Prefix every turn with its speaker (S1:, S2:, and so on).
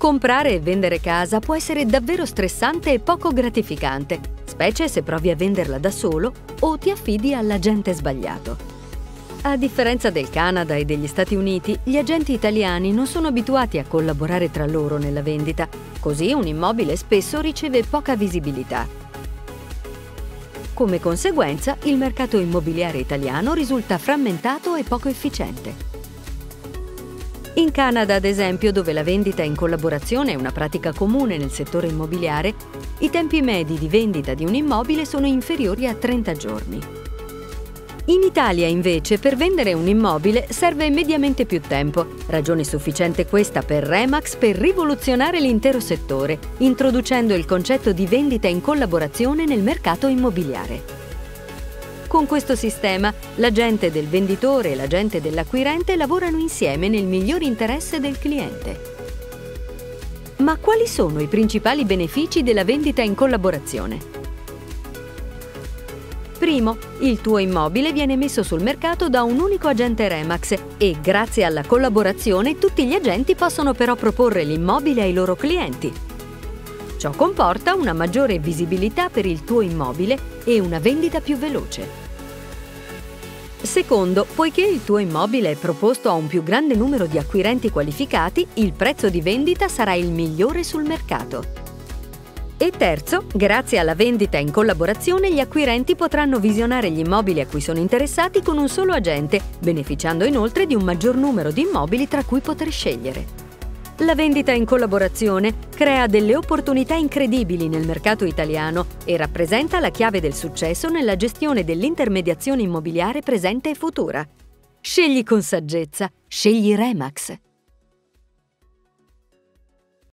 S1: Comprare e vendere casa può essere davvero stressante e poco gratificante, specie se provi a venderla da solo o ti affidi all'agente sbagliato. A differenza del Canada e degli Stati Uniti, gli agenti italiani non sono abituati a collaborare tra loro nella vendita, così un immobile spesso riceve poca visibilità. Come conseguenza, il mercato immobiliare italiano risulta frammentato e poco efficiente. In Canada, ad esempio, dove la vendita in collaborazione è una pratica comune nel settore immobiliare, i tempi medi di vendita di un immobile sono inferiori a 30 giorni. In Italia, invece, per vendere un immobile serve mediamente più tempo, ragione sufficiente questa per Remax per rivoluzionare l'intero settore, introducendo il concetto di vendita in collaborazione nel mercato immobiliare. Con questo sistema, l'agente del venditore e l'agente dell'acquirente lavorano insieme nel miglior interesse del cliente. Ma quali sono i principali benefici della vendita in collaborazione? Primo, il tuo immobile viene messo sul mercato da un unico agente Remax e grazie alla collaborazione tutti gli agenti possono però proporre l'immobile ai loro clienti. Ciò comporta una maggiore visibilità per il tuo immobile e una vendita più veloce. Secondo, poiché il tuo immobile è proposto a un più grande numero di acquirenti qualificati, il prezzo di vendita sarà il migliore sul mercato. E terzo, grazie alla vendita in collaborazione, gli acquirenti potranno visionare gli immobili a cui sono interessati con un solo agente, beneficiando inoltre di un maggior numero di immobili tra cui poter scegliere. La vendita in collaborazione crea delle opportunità incredibili nel mercato italiano e rappresenta la chiave del successo nella gestione dell'intermediazione immobiliare presente e futura. Scegli con saggezza, scegli Remax.